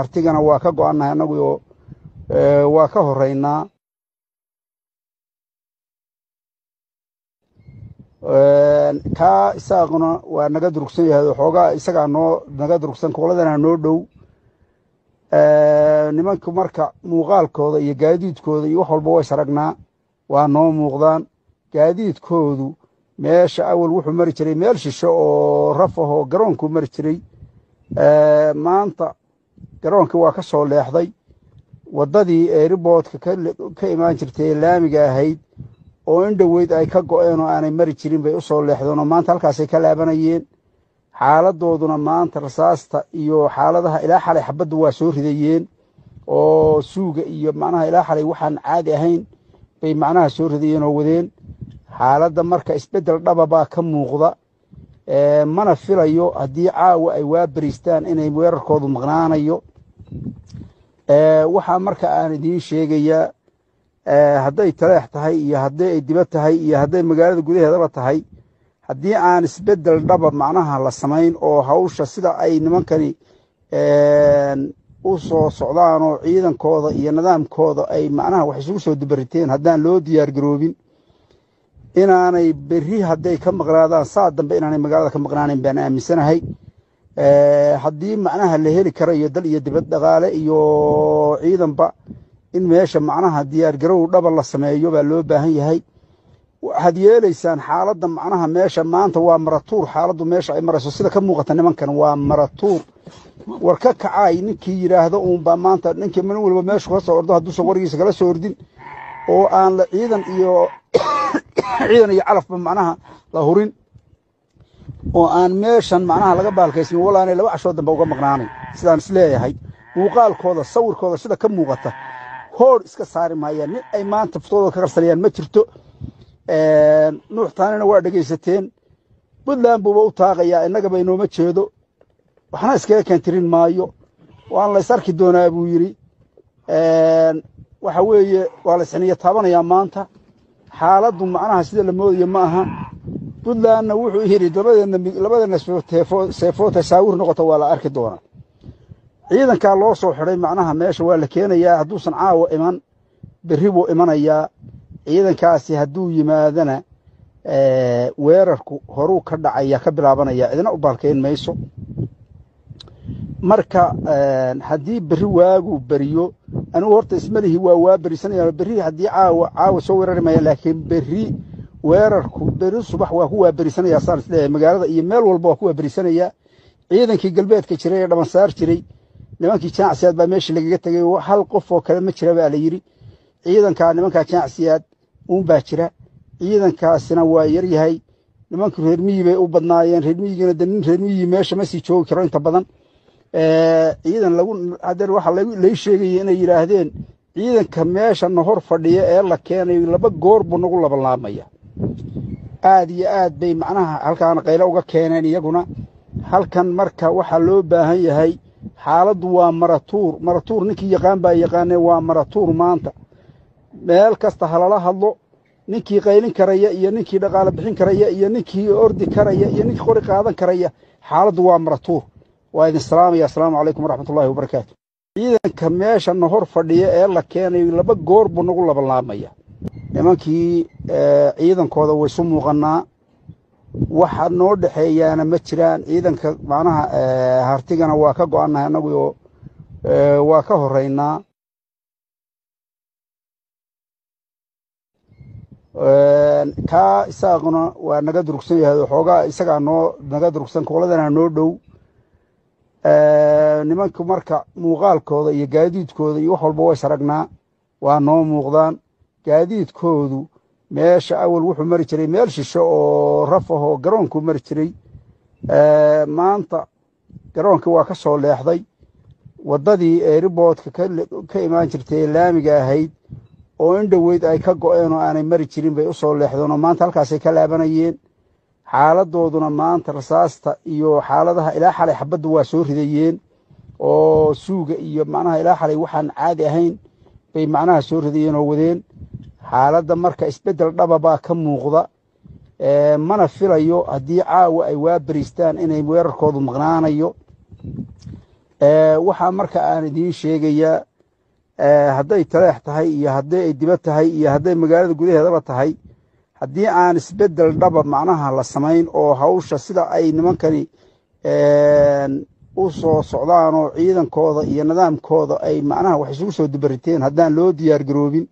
artigana waa ka go'annahay annagu waa ka horeynaa kaa isaaquna waa naga durugsan yahay waxoogaa isagaa noo naga durugsan kooladana noo dhow. Nimanku marka muuqaalkooda iyo gaadiidkooda iyo wax walba ways aragnaa waa noo muuqdaan. Gaadiidkoodu meesha awal wuxuu mari jiray meel shisho oo raf ahoo garoonkuu mari jiray. Maanta garoonkii waa ka soo leexday. Waddadii eeriboodka ka imaan jirtay ee laamiga ahayd oo in dhoweyd ay ka go'een oo aanay mari jirin bay u soo leexdeen oo maanta halkaasay ka laabanayeen. Xaaladooduna maanta rasaasta iyo xaaladaha ilaa xalay xabadda waa soo ridayeen oo suuga iyo macnaha ilaa xalay waxaan caadi ahayn bay macnaha soo ridayeen oo wadeen. Xaaladda marka isbeddel dhaba baa ka muuqda mana filayo haddii caawa ay waa beriistaan inay weerarkoodu maqnaanayo. Waxaa marka aan idiin sheegayaa hadday taleex tahay iyo haddii ay dibad tahay iyo hadday magaalada gudaheedaba tahay haddii aan isbeddel dhaba macnaha la samayn oo hawsha sida ay nimankani u soo socdaan oo ciidankooda iyo nidaamkooda ay macnaha wax isugu soo dubariteen haddaan loo diyaar garoobin inaanay berri hadday ka maqnaadaan saa dambe inaanay magaalada ka maqnaanayn baan aaminsanahay. Haddii macnaha la heli karayo dal iyo dibad dhaqaale iyo ciidanba in meesha macnaha diyaar garow dhaba la sameeyo baa loo baahan yahay. Waxaad yeelaysaan xaaladda macnaha meesha maanta waa maratuur. Xaaladdu meesha ay marayso sida ka muuqata nimankan waa maratuur. War ka kacaay ninkii yidhaahdo uunbaa maanta ninkii min walba meeshu ka soo ordo hadduusan warigiisa kala soo ordin oo aan la ciidan iyo ciidan iyo calafba macnaha la hurin oo aan meeshan macnaha laga baalkaysin walaanay laba cashoo dambe uga maqnaanay. Sidaan is leeyahay muuqaalkooda sawirkooda sida ka muuqata hoor iska saari maayaan nin ay maanta fuftooda ka qarsanayaan ma jirto. Nuux taanina waa dhegaysateen. Puntland buuba u taaqayaa innagaba inooma jeedo. Waxna iskaga keentirin maayo. Waan lays arki doonaa buu yidhi waxa weeye waa la isxiniyo taabanayaa maanta. Xaaladdu macnaha sida la moodayo ma aha. Puntlandna wuxuu yidhi labadeenna seefoo tasaawir noqota waa la arki doonaa. Ciidankaa loo soo xidhay macnaha meesha waa la keenayaa hadduusan caawa iman berri buu imanayaa ciidankaasi hadduu yimaadana weerarku horuu ka dhacaya ka bilaabanaya cidina u baalkayn mayso. Marka haddii berri waaguu beriyo anigu horta ismalihi waa waa berisanaya haddii caawa caawa soo weerari maya laakiin berri weerarku berri subax waa ku waa berisanaya saan is leeyahay magaalada iyo meel walba waa ku waa berisanaya ciidankii galbeedka jiray ee dhabansaar jiray nimankii jaacsiyaad baa meeshii lagaga tegay hal qof oo kale ma jira baa la yidhi. Ciidankaa nimankaa jaacsiyaad uunbaa jira. Ciidankaasina waa yaryahay nimankii reer miyi bay u badnaayeen reer miyigina de nin reer miyi meesha ma sii joogi karo inta badan ciidan lagu hadeer waxaa lay sheegaya inay yidhaahdeen ciidanka meesha na hor fadhiya ee la keenayo laba goor buu nagu labanlaamaya aad iyo aad bay macnaha halkaana qaylo uga keeneen iyaguna. Halkan marka waxaa loo baahan yahay xaaladdu waa maratuur. Maratuur ninkii yaqaan baa yaqaanee waa maratuur maanta. Meel kasta halala hadlo. Ninkii qaylin karaya iyo ninkii dhaqaale bixin karaya iyo ninkii ordi karaya iyo ninkii qori qaadan karaya xaaladdu waa maratuur waa idin salaamaya asalaamu calaykum waraxmatullahi wabarakaatu ciidanka meesha na hor fadhiya ee la keenayo laba goor buu nagu labanlaamaya nimankii ciidankooda waysu muuqannaa. Waxa noo dhexeeyaana ma jiraan. Ciidanka macnaha hartigana waa ka go'annahay annagu waa ka horeynaa. Kaa isaaquna waa naga durugsan yahay. Waxoogaa isagaa noo naga durugsan kooladana noo dhow nimanku marka muuqaalkooda iyo gaadiidkooda iyo wax walba ways aragnaa waa noo muuqdaan. Gaadiidkoodu meesha awal wuxuu mari jiray meel shisho oo raf ahoo garoonkuu mari jiray. Maanta garoonkii waa ka soo leexday. Waddadii eeriboodka ka imaan jirtay ee laamiga ahayd oo in dhoweyd ay ka go'een oo aanay mari jirin bay u soo leexdeen oo maanta halkaasay ka laabanayeen xaaladooduna maanta rasaasta iyo xaaladaha ilaa xalay xabadda waa soo ridayeen oo suuga iyo macnaha ilaa xalay waxaan caadi ahayn bay macnaha soo ridayeen oo wadeen. Xaaladda marka isbeddel dhaba baa ka muuqda mana filayo haddii caawa ay waa beriistaan inay weerarkoodu maqnaanayo. Waxaa marka aan idiin sheegayaa hadday taleex tahay iyo hadday ay dibad tahay iyo hadday magaalada gudaheedaba tahay haddii aan isbeddel dhaba macnaha la samayn oo hawsha sida ay nimankani u soo socdaan oo ciidankooda iyo nidaamkooda ay macnaha wax isugu soo dubariteen haddaan loo diyaar garoobin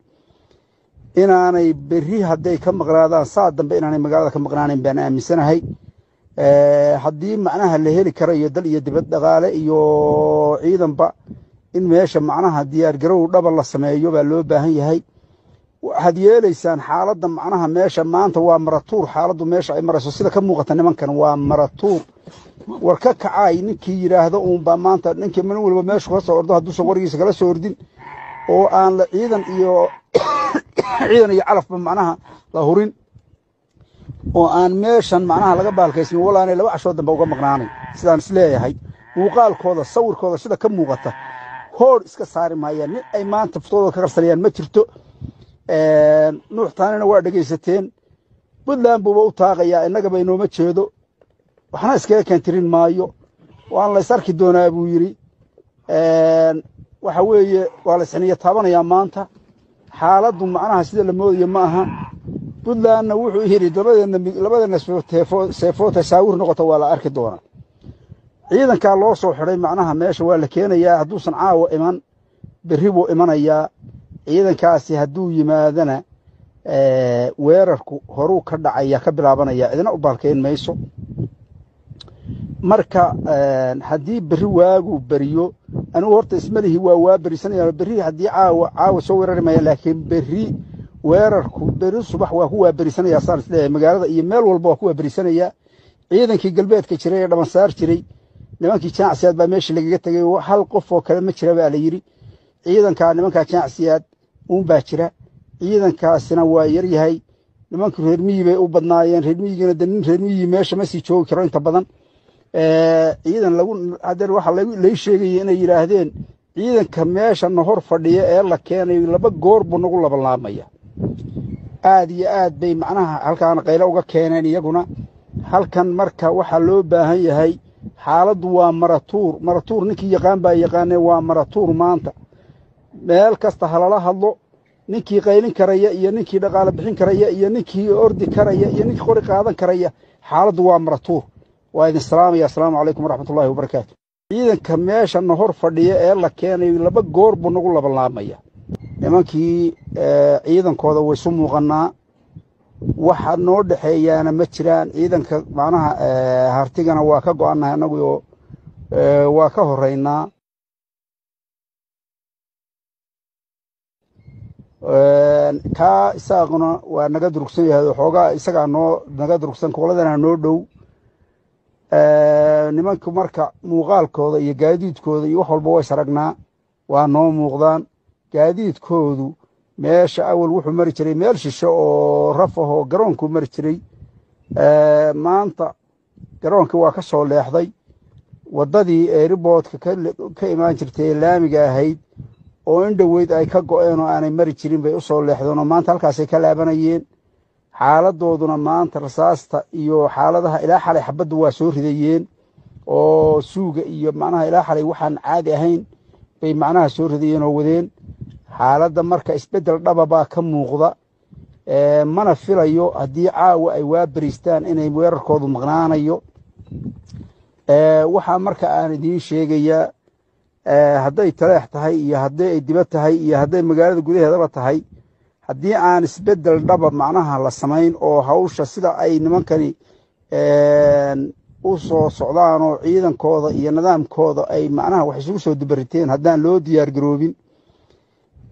inaanay berri hadday ka maqnaadaan saa dambe inaanay magaalada ka maqnaanayn baan aaminsanahay. Haddii macnaha la heli karayo dal iyo dibad dhaqaale iyo ciidanba in meesha macnaha diyaargarow dhaba la sameeyo baa loo baahan yahay waxaad yeelaysaan xaaladda macnaha meesha maanta waa maratuur. Xaaladdu meesha ay marayso sida ka muuqata nimankan waa maratuur. War ka kacaay ninkii yidhaahdo uunbaa maanta ninkii min waliba meeshu ka soo ordo hadduusan warigiisa kala soo ordin oo aan la ciidan iyo ciidan iyo calafba macnaha la hurin oo aan meeshan macnaha laga baalkaysnin walaanay laba cashoo dambe uga maqnaanay sidaan is leeyahay muuqaalkooda sawirkooda sida ka muuqata hoor iska saari maayaan. Nin ay maanta fuftooda ka qarsanayaan ma jirto nuux taanina waa dhegaysateen. Puntland buuba u taaqayaa innagaba inooma jeedo. Waxna iskaga keentirin maayo. Waan la is arki doonaa buu yidhi. Waxa weeye waa la isxiniyo taabanayaa maanta. Xaaladdu macnaha sida la moodayo ma aha. Puntlandna wuxuu yidhi labadeenna seefoo tasaawir noqota waa la arki doonaa. Ciidankaa loo soo xidhay macnaha meesha waa la keenayaa hadduusan caawa iman berri buu imanayaa ciidankaasi hadduu yimaadana weerarku horuu ka dhacaya ka bilaabanaya. Cidina u baalkayn mayso. Marka haddii berri waagu beriyo anigu horta ismalihi waa waa berisanaya berri haddii caawa caawa soo weerari maya laakiin berri weerarku berri subax waa ku waa berisanaya saan is leeyahay magaalada iyo meel walba waa ku waa berisanaya ciidankii galbeedka jiray ee dhabansaar jiray nimankii jaacsiyaad baa meeshii lagaga tegay hal qof oo kale ma jira baa la yidhi. Ciidankaa nimankaa jaacsiyaad uunbaa jira. Ciidankaasina waa yaryahay nimankii reer miyi bay u badnaayeen. Reer miyigina de nin reer miyi meesha ma sii joogi karo inta badan. Ciidan lagu hadeer waxaa lai sheegaya inay yidhaahdeen ciidanka meesha na hor fadhiya ee la keenay laba goor buu nagu labalaamaya aad iyo aad bay macnaha halkaan qaylo uga keeneen iyaguna. Halkan marka waxaa loo baahan yahay xaaladdu waa maratuur. Maratuur ninkii yaqaan baa yaqaanee waa maratuur maanta meel kasta halala hadlo ninkii qaylin karaya iyo ninkii dhaqaale bixin karaya iyo ninkii ordi karaya iyo ninkii qori qaadan karaya xaaladdu waa maratuur waa idin salaamaya asalaamu calaykum waraxmatullaahi wabarakaatu ciidanka meesha na hor fadhiya ee la keenay laba goor buu nagu labalaamaya nimankii ciidankooda waysu muuqannaa. Waxa noo dhexeeyaana ma jiraan. Ciidanka macnaha hartigana waa ka go'annahay annaguoo waa ka horeynaa kaa isaaquna waa naga durugsan yahay xoogaa isagaa noo naga durugsan kooladana noo dhow. Nimanku marka muuqaalkooda iyo gaadiidkooda iyo wax walba ways aragnaa waa noo muuqdaan. Gaadiidkoodu meesha awal wuxuu mari jiray meel shishe oo raf ahoo garoonkuu mari jiray. Maanta garoonkii waa ka soo leexday. Waddadii eeriboodka ka imaan jirtay ee laamiga ahayd oo in dhoweyd ay ka go'een oo aanay mari jirin bay u soo leexdeen oo maanta halkaasay ka laabanayeen. Xaaladooduna maanta rasaasta iyo xaaladaha ilaa xalay xabaddu waa soo ridayeen oo suuga iyo macnaha ilaa xalay waxaan caadi ahayn bay macnaha soo ridayeen oo wadeen. Xaaladda marka isbeddel dhaba baa ka muuqda mana filayo haddii caawa ay waa beriistaan inay weerarkoodu maqnaanayo. Waxaa marka aan idiin sheegayaa hadday taleex tahay iyo hadday ay dibad tahay iyo hadday magaalada gudaheedaba tahay haddii aan isbeddel dhaba macnaha la samayn oo hawsha sida ay nimankani u soo socdaan oo ciidankooda iyo nidaamkooda ay macnaha wax isugu soo dubariteen haddaan loo diyaar garoobin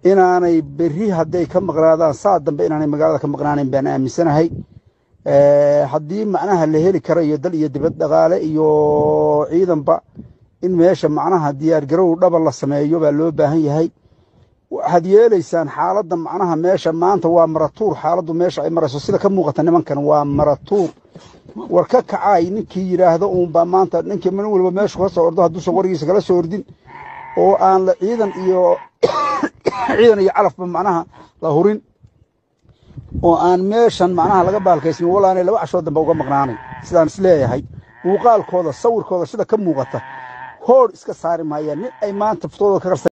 inaanay berri hadday ka maqnaadaan saa dambe inaanay magaalada ka maqnaanayn baan aaminsanahay. Haddii macnaha la heli karayo dal iyo dibad dhaqaale iyo ciidanba in meesha macnaha diyaargarow dhaba la sameeyo baa loo baahan yahay. Waxaad yeelaysaan xaaladda macnaha meesha maanta waa maratuur. Xaaladdu meesha ay marayso sida ka muuqata nimankan waa maratuur. War ka kacaay ninkii yidhaahdo uunbaa maanta ninkii min waliba meeshu ka soo ordo hadduusan warigiisa kala soo ordin oo aan la ciidan iyo ciidan iyo calafba macnaha la hurin oo aan meeshan macnaha laga baalkaysnin walaanay laba cashoo dambe uga maqnaanay. Sidaan is leeyahay muuqaalkooda sawirkooda sida ka muuqata hoor iska saari maayaan nin ay maanta fuftooda ka qarsan